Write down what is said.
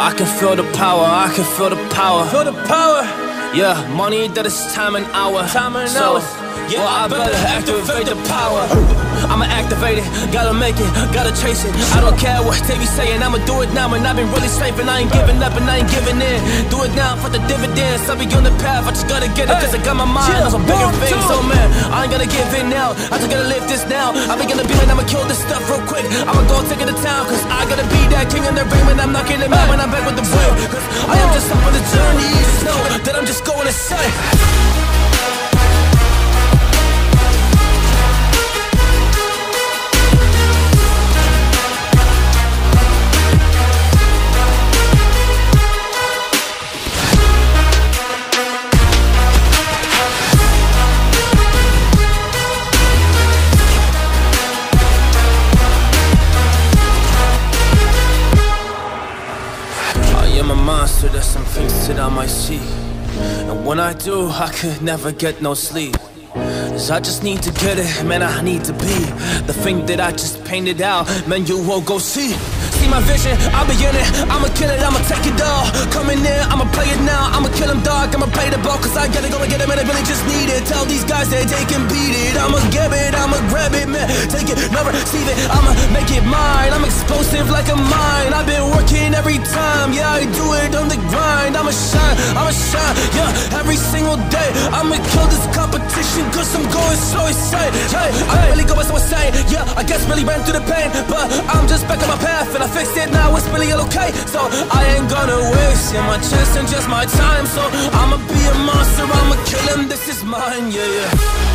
I can feel the power, I can feel the power. Feel the power. Yeah, money that is time and hour. Time and so, hour. Yeah, well, I I better better activate the power. I'ma activate it, gotta make it, gotta chase it. I don't care what they be saying, I'ma do it now. And I've been really and I ain't giving up, and I ain't giving in. Do it now for the dividends. I'll be on the path, I just gotta get it, cause I got my mind Yeah, on some bigger things. So, oh, man, I ain't gonna give in now. I just gotta live this now. I be gonna be like, I'ma kill this stuff real quick. I'ma go take it to town, cause I gotta be that king in the ring when I'm not it out when I'm back with the win. Cause I am just up on the journey, just know that I'm just going to say. Am a monster, there's some things that I might see. And when I do, I could never get no sleep. Cause I just need to get it, man, I need to be The thing that I just painted out, man, you won't go see. See my vision, I'll be in it. I'ma kill it, I'ma take it all. Coming in, I'ma play it now. I'ma kill him dog, I'ma play the ball. Cause I gotta go and get it, man, I really just need it. Tell these guys that they can beat it. I'ma get it, I'ma grab it, man. Take it, never receive it. I'ma make it mine. I'm explosive like a mine. I've been working every time I do it on the grind. I'ma shine, I'ma shine Yeah, every single day I'ma kill this competition Cause I'm going so insane. Hey, I really go by so Yeah, I guess really ran through the pain But I'm just back on my path And I fixed it now, it's really all okay. So I ain't gonna waste yeah, my chance and just my time So I'ma be a monster, I'ma kill him. This is mine, yeah, yeah